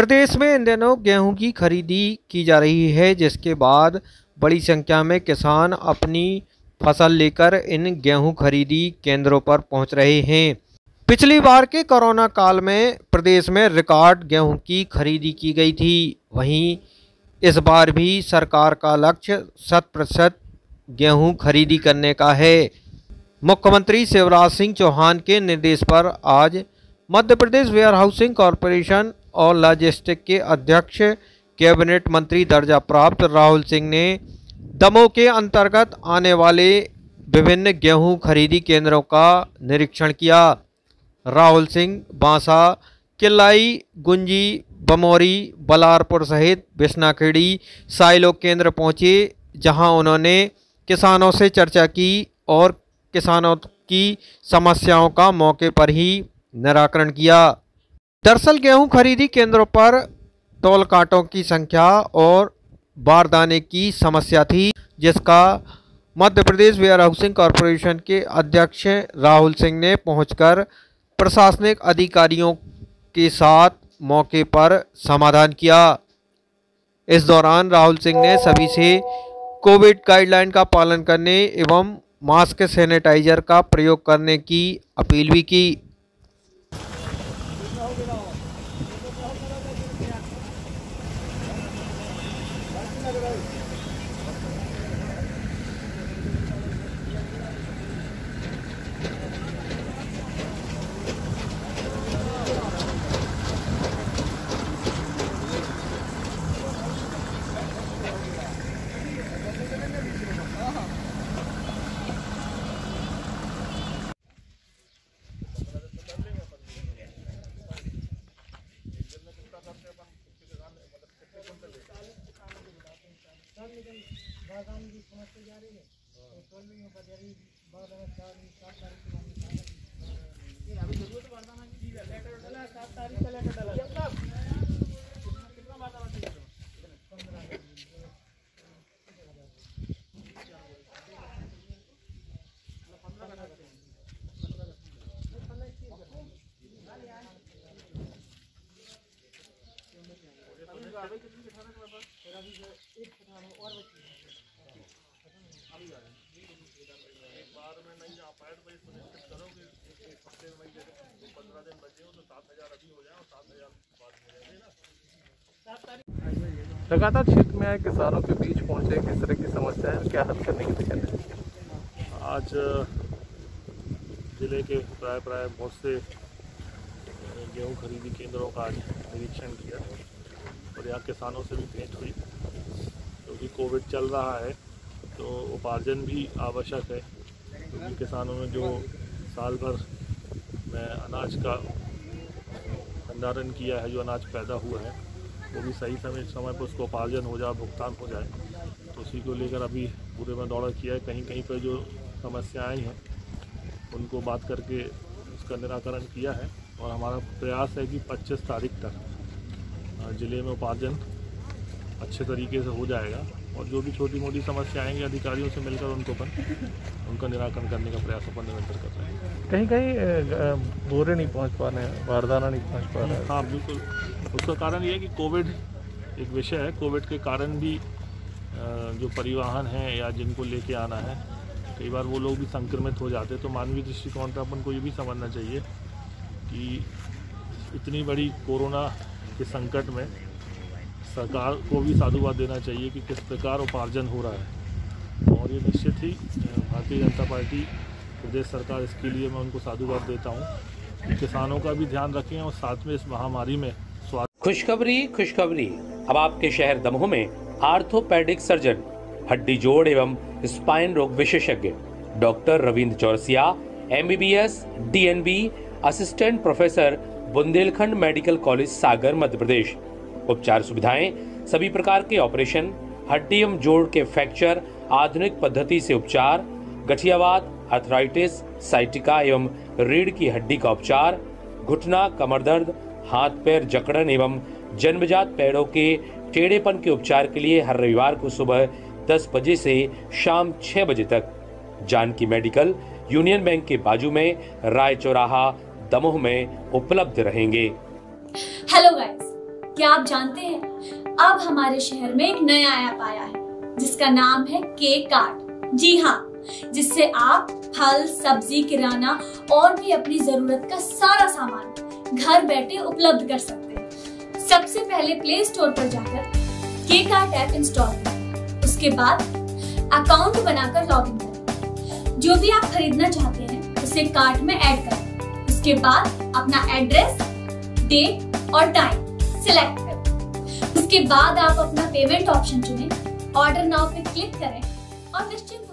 प्रदेश में इन दिनों गेहूँ की खरीदी की जा रही है, जिसके बाद बड़ी संख्या में किसान अपनी फ़सल लेकर इन गेहूँ खरीदी केंद्रों पर पहुँच रहे हैं। पिछली बार के कोरोना काल में प्रदेश में रिकॉर्ड गेहूँ की खरीदी की गई थी। वहीं इस बार भी सरकार का लक्ष्य शत प्रतिशत गेहूँ खरीदी करने का है। मुख्यमंत्री शिवराज सिंह चौहान के निर्देश पर आज Madhya Pradesh warehousing corporation और लॉजिस्टिक के अध्यक्ष कैबिनेट मंत्री दर्जा प्राप्त राहुल सिंह ने दमोह के अंतर्गत आने वाले विभिन्न गेहूँ खरीदी केंद्रों का निरीक्षण किया। राहुल सिंह, बांसा किलाई गुंजी, बमोरी, बलारपुर सहित बिश्नाखेड़ी साइलो केंद्र पहुँचे, जहाँ उन्होंने किसानों से चर्चा की और किसानों की समस्याओं का मौके पर ही निराकरण किया। दरअसल गेहूँ खरीदी केंद्रों पर तोल कांटों की संख्या और बारदाने की समस्या थी, जिसका Madhya Pradesh warehousing corporation के अध्यक्ष राहुल सिंह ने पहुंचकर प्रशासनिक अधिकारियों के साथ मौके पर समाधान किया। इस दौरान राहुल सिंह ने सभी से कोविड गाइडलाइन का पालन करने एवं मास्क सैनिटाइजर का प्रयोग करने की अपील भी की। बागान की समस्या जा रही है तो सोलहवीं में बजारी बाद में चार सात तारीख को अभी सात तारीख का लेटर डाला कितना बात पंद्रह और बच्चे लगातार क्षेत्र में आए किसानों के बीच पहुँचे किस तरह की समस्या है क्या हल करने की में? आज ज़िले के प्राय प्राय बहुत से गेहूँ खरीदी केंद्रों का आज निरीक्षण किया और यहाँ किसानों से भी भेंट हुई। क्योंकि तो कोविड चल रहा है तो उपार्जन भी आवश्यक है। क्योंकि किसानों ने जो साल भर में अनाज का भंडारण किया है, जो अनाज पैदा हुआ है, वो भी सही समय समय पर उसको उपार्जन हो जाए, भुगतान हो जाए। तो उसी को लेकर अभी पूरे में दौड़ा किया है। कहीं कहीं पर जो समस्याएँ हैं, उनको बात करके उसका निराकरण किया है। और हमारा प्रयास है कि 25 तारीख तक ज़िले में उपार्जन अच्छे तरीके से हो जाएगा। और जो भी छोटी मोटी समस्या आएँगी अधिकारियों से मिलकर उनको अपन उनका निराकरण करने का प्रयास अपन निरंतर कर रहे हैं। कहीं कहीं बोरे नहीं पहुँच पा रहे हैं बारदाना नहीं पहुँच पा रहे हैं। हाँ बिल्कुल। उसका कारण ये है कि कोविड एक विषय है। कोविड के कारण भी जो परिवहन है या जिनको लेके आना है कई बार वो लोग भी संक्रमित हो जाते हैं। तो मानवीय दृष्टिकोण पर अपन को ये भी समझना चाहिए कि इतनी बड़ी कोरोना के संकट में सरकार को भी साधुवाद देना चाहिए कि किस प्रकार उपार्जन हो रहा है। और ये निश्चित ही भारतीय जनता पार्टी, प्रदेश सरकार इसके लिए मैं उनको साधुवाद देता हूँ किसानों का भी ध्यान रखें और साथ में इस महामारी में स्वास्थ्य खुशखबरी खुशखबरी। अब आपके शहर दमोह में आर्थोपेडिक सर्जन, हड्डी जोड़ एवं स्पाइन रोग विशेषज्ञ, doctor Ravindra Chaurasia M B assistant professor Bundelkhand medical college Sagar, Madhya Pradesh. उपचार सुविधाएँ, सभी प्रकार के ऑपरेशन हड्डी एवं जोड़ के फ्रैक्चर, आधुनिक पद्धति से उपचार, गठियावाद, अर्थराइटिस, साइटिका एवं रीढ़ की हड्डी का उपचार, घुटना, कमर दर्द, हाथ पैर जकड़न एवं जन्मजात पैरों के टेढ़ेपन के उपचार के लिए हर रविवार को सुबह 10 बजे से शाम 6 बजे तक। जानकी मेडिकल, यूनियन बैंक के बाजू में राय चौराहा दमोह में उपलब्ध रहेंगे। हेलो गाइस क्या आप जानते हैं, अब हमारे शहर में एक नया ऐप आया है, जिसका नाम है के कार्ट जी हाँ जिससे आप फल, सब्ज़ी, किराना और भी अपनी ज़रूरत का सारा सामान घर बैठे उपलब्ध कर सकते हैं। सबसे पहले प्ले स्टोर पर जाकर के कार्ट ऐप इंस्टॉल करें। उसके बाद अकाउंट बनाकर लॉग इन करें। जो भी आप खरीदना चाहते हैं, उसे कार्ट में ऐड करें। उसके बाद अपना एड्रेस डेट और टाइम सिलेक्ट करें उसके बाद आप अपना पेमेंट ऑप्शन चुनें ऑर्डर नाउ पे क्लिक करें और निश्चिंत।